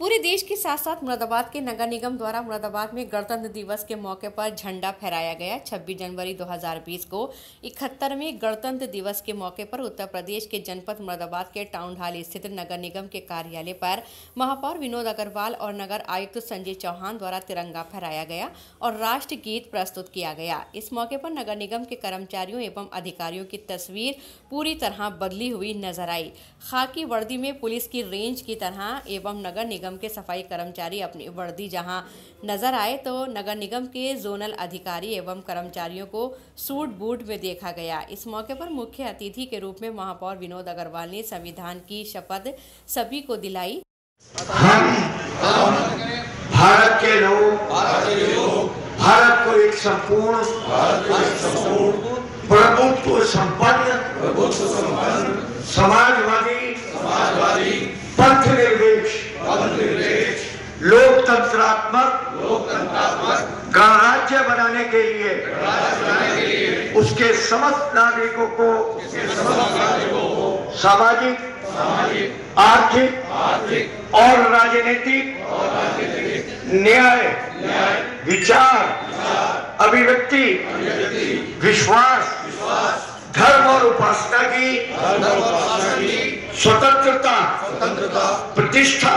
पूरे देश के साथ साथ मुरादाबाद के नगर निगम द्वारा मुरादाबाद में गणतंत्र दिवस के मौके पर झंडा फहराया गया। 26 जनवरी 2020 को इकहत्तरवें गणतंत्र दिवस के मौके पर उत्तर प्रदेश के जनपद मुरादाबाद के टाउन हॉल स्थित नगर निगम के कार्यालय पर महापौर विनोद अग्रवाल और नगर आयुक्त संजय चौहान द्वारा तिरंगा फहराया गया और राष्ट्र गीत प्रस्तुत किया गया। इस मौके पर नगर निगम के कर्मचारियों एवं अधिकारियों की तस्वीर पूरी तरह बदली हुई नज़र आई। खाकी वर्दी में पुलिस की रेंज की तरह एवं नगर निगम निगम के सफ़ाई कर्मचारी अपनी वर्दी जहाँ नज़र आए तो नगर निगम के जोनल अधिकारी एवं कर्मचारियों को सूट बूट में देखा गया। इस मौके पर मुख्य अतिथि के रूप में महापौर विनोद अग्रवाल ने संविधान की शपथ सभी को दिलाई। हम भारत के लोग भारत को एक संपूर्ण प्रभुत्व संपन्न प्रभुत्व संपन्न समाजवादी समाजवादी पंथ निर्देश लोकतंत्रात्मक गणराज्य बनाने के लिए, उसके समस्त नागरिकों को सामाजिक, आर्थिक और राजनीतिक न्याय, विचार, अभिव्यक्ति, विश्वास धर्म और उपासना की स्वतंत्रता प्रतिष्ठा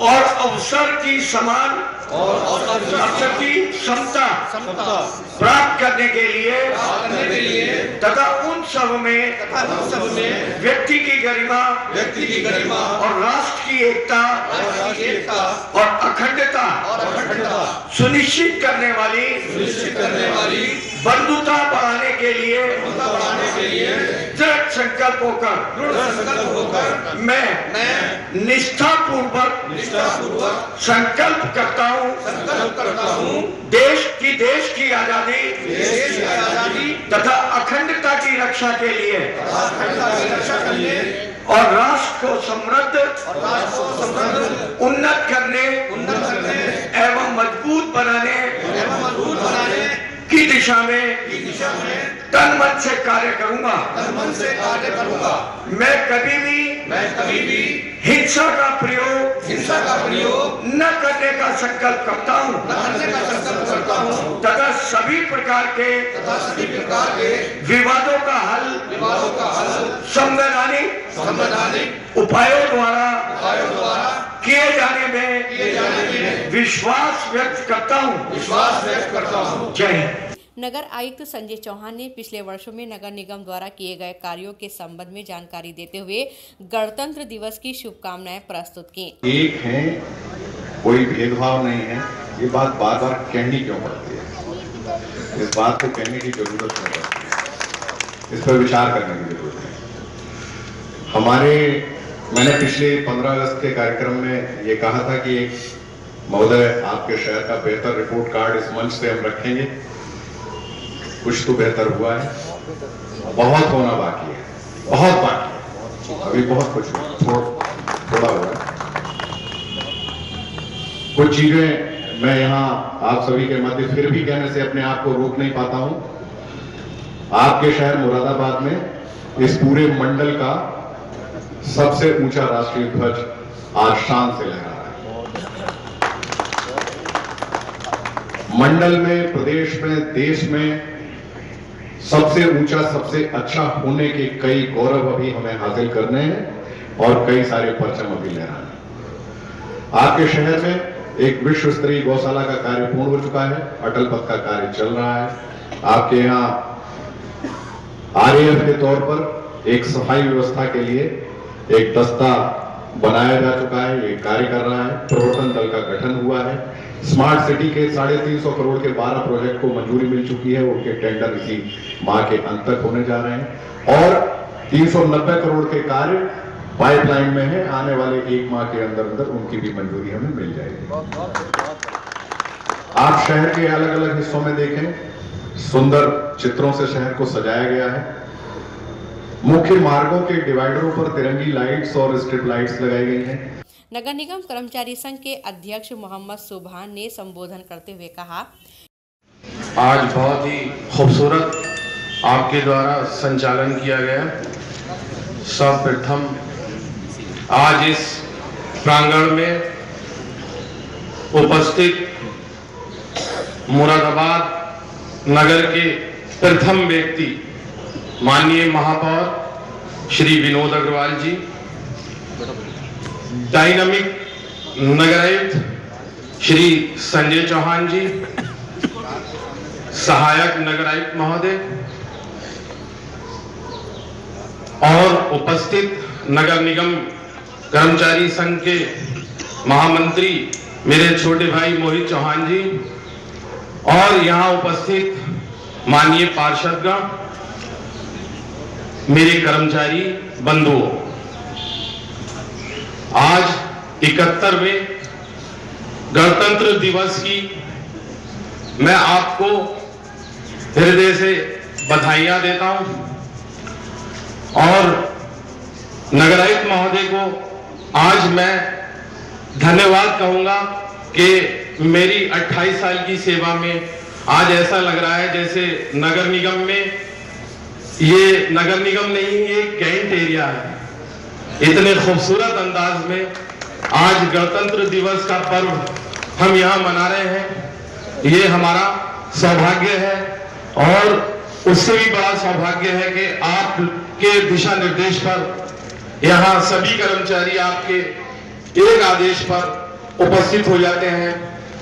और अवसर की समान और अवसर की क्षमता प्राप्त करने के लिए तथा उन सब में व्यक्ति की गरिमा व्यक्ति की गरिमा और राष्ट्र की एकता और और अखंडता और अखंडता सुनिश्चित करने वाली सुनिश्चित करने वाली बंधुता बढ़ाने के लिए बढ़ाने के लिए दृढ़ संकल्प होकर दृढ़ संकल्प होकर मैं मैं निष्ठा पूर्वक निष्ठापूर्वक संकल्प करता हूँ संकल्प करता हूँ देश की देश की आज़ादी देश की आज़ादी तथा अखंडता की रक्षा के लिए। अखंडता की रक्षा करने और राष्ट्र को समृद्ध राष्ट्र को समृद्ध। उन्नत करने उन्नत करने। एवं मज़बूत बनाने एवं मज़बूत बनाने। की दिशा में की दिशा में तन मन से कार्य करूँगा। तन मन से कार्य करूँगा। मैं कभी भी मैं कभी भी हिंसा का प्रयोग हिंसा का प्रयोग न करने का संकल्प करता हूँ। न करने का संकल्प करता हूँ। तथा सभी प्रकार के तथा सभी प्रकार के विवादों का हल विवादों का हल संवैधानिक संवैधानिक उपायों द्वारा उपायों द्वारा किए जाने में किए जाने में विश्वास व्यक्त करता हूँ। विश्वास व्यक्त करता हूँ। जय हिंद। नगर आयुक्त संजय चौहान ने पिछले वर्षों में नगर निगम द्वारा किए गए कार्यों के संबंध में जानकारी देते हुए गणतंत्र दिवस की शुभकामनाएँ प्रस्तुत की। एक है, कोई भेदभाव नहीं है। ये बात बार बार कहनी क्यों पड़ती है। इस बात को कहने की ज़रूरत नहीं पड़ती इस पर विचार करने की ज़रूरत है। हमारे, मैंने पिछले 15 अगस्त के कार्यक्रम में ये कहा था कि महोदय, आपके शहर का बेहतर रिपोर्ट कार्ड इस मंच से हम रखेंगे। कुछ तो बेहतर हुआ है। बहुत होना बाकी है। बहुत बाकी है। अभी बहुत कुछ थोड़ा हुआ है। कुछ चीज़ें मैं यहाँ आप सभी के मध्य फिर भी कहने से अपने आप को रोक नहीं पाता हूँ। आपके शहर मुरादाबाद में इस पूरे मंडल का सबसे ऊँचा राष्ट्रीय ध्वज आज शान से लहरा है। मंडल में, प्रदेश में, देश में सबसे ऊँचा, सबसे अच्छा होने के कई गौरव अभी हमें हासिल करने हैं और कई सारे परचम अभी लहराने हैं। आपके शहर में एक विश्व स्तरीय गौशाला का कार्य पूर्ण हो चुका है, अटल पथ का कार्य चल रहा है आपके यहाँ आरएएफ के तौर पर एक सफ़ाई व्यवस्था के लिए एक दस्ता बनाया जा चुका है, ये कार्य कर रहा है। प्रवर्तन दल का गठन हुआ है। स्मार्ट सिटी के साढ़े तीन सौ करोड़ के बारह प्रोजेक्ट को मंजूरी मिल चुकी है। उनके टेंडर इसी माह के अंत तक होने जा रहे हैं। और 390 करोड़ के कार्य पाइपलाइन में है। आने वाले एक माह के अंदर अंदर उनकी भी मंजूरी हमें मिल जाएगी। आप शहर के अलग अलग हिस्सों में देखें, सुंदर चित्रों से शहर को सजाया गया है। मुख्य मार्गों के डिवाइडरों पर तिरंगी लाइट्स और स्ट्रिप लाइट्स लगाई गई हैं। नगर निगम कर्मचारी संघ के अध्यक्ष मोहम्मद सुबहान ने संबोधन करते हुए कहा आज बहुत ही खूबसूरत आपके द्वारा संचालन किया गया। सर्वप्रथम आज इस प्रांगण में उपस्थित मुरादाबाद नगर के प्रथम व्यक्ति माननीय महापौर श्री विनोद अग्रवाल जी, डायनामिक नगरायुक्त श्री संजय चौहान जी, सहायक नगरायुक्त महोदय, और उपस्थित नगर निगम कर्मचारी संघ के महामंत्री मेरे छोटे भाई मोहित चौहान जी, और यहाँ उपस्थित माननीय पार्षदगण मेरे कर्मचारी, बंधुओं, आज इकहत्तरवें गणतंत्र दिवस की मैं आपको हृदय से बधाइयाँ देता हूँ और नगरायुक्त महोदय को आज मैं धन्यवाद कहूँगा कि मेरी 28 साल की सेवा में आज ऐसा लग रहा है जैसे नगर निगम में ये नगर निगम नहीं, ये कैंट एरिया है। इतने खूबसूरत अंदाज में आज गणतंत्र दिवस का पर्व हम यहाँ मना रहे हैं। ये हमारा सौभाग्य है और उससे भी बड़ा सौभाग्य है कि आपके दिशा निर्देश पर यहाँ सभी कर्मचारी आपके एक आदेश पर उपस्थित हो जाते हैं।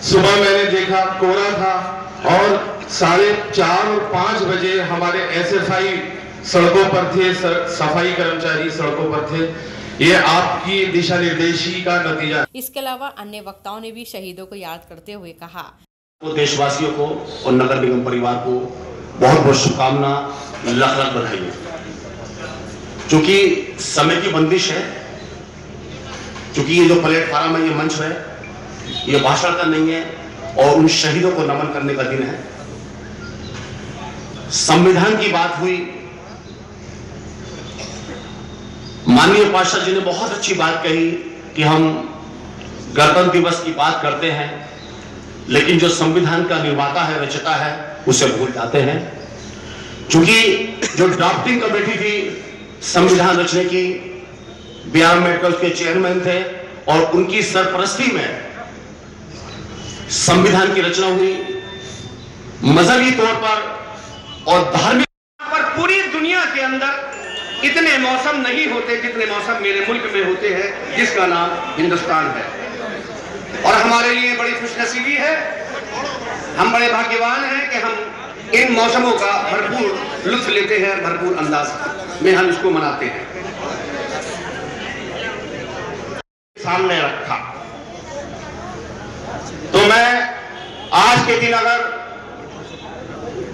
सुबह मैंने देखा कोरा था और साढ़े चार और पाँच बजे हमारे एसएफआई सड़कों पर थे सफ़ाई कर्मचारी सड़कों पर थे। ये आपकी दिशा निर्देशी का नतीजा। इसके अलावा अन्य वक्ताओं ने भी शहीदों को याद करते हुए कहा। तो देशवासियों को और नगर निगम परिवार को बहुत बहुत शुभकामना लख लख बधाई क्योंकि समय की बंदिश है क्योंकि ये जो प्लेटफार्म है ये मंच है ये भाषण का नहीं है और उन शहीदों को नमन करने का दिन है। संविधान की बात हुई। माननीय पार्षद जी ने बहुत अच्छी बात कही कि हम गणतंत्र दिवस की बात करते हैं, लेकिन जो संविधान का निर्माता है, रचता है, उसे भूल जाते हैं। क्योंकि जो ड्राफ्टिंग कमेटी थी संविधान रचने की बी आर अंबेडकर के चेयरमैन थे, और उनकी सरपरस्ती में संविधान की रचना हुई। मजहबी तौर पर और धार्मिक पर पूरी दुनिया के अंदर इतने मौसम नहीं होते जितने मौसम मेरे मुल्क में होते हैं, जिसका नाम हिंदुस्तान है। और हमारे लिए बड़ी खुशनसीबी है। हम बड़े भाग्यवान हैं कि हम इन मौसमों का भरपूर लुत्फ लेते हैं भरपूर अंदाज में हम इसको मनाते हैं। सामने रखा। तो मैं आज के दिन अगर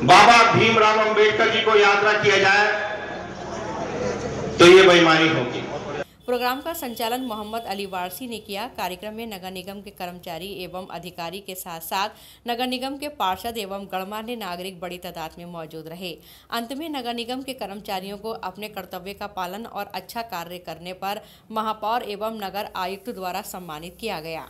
बाबा भीमराव अंबेडकर जी को यात्रा किया जाए तो ये बेईमानी होगी। प्रोग्राम का संचालन मोहम्मद अली वारसी ने किया। कार्यक्रम में नगर निगम के कर्मचारी एवं अधिकारी के साथ साथ नगर निगम के पार्षद एवं गणमान्य नागरिक बड़ी तादाद में मौजूद रहे। अंत में नगर निगम के कर्मचारियों को अपने कर्तव्य का पालन और अच्छा कार्य करने पर महापौर एवं नगर आयुक्त द्वारा सम्मानित किया गया।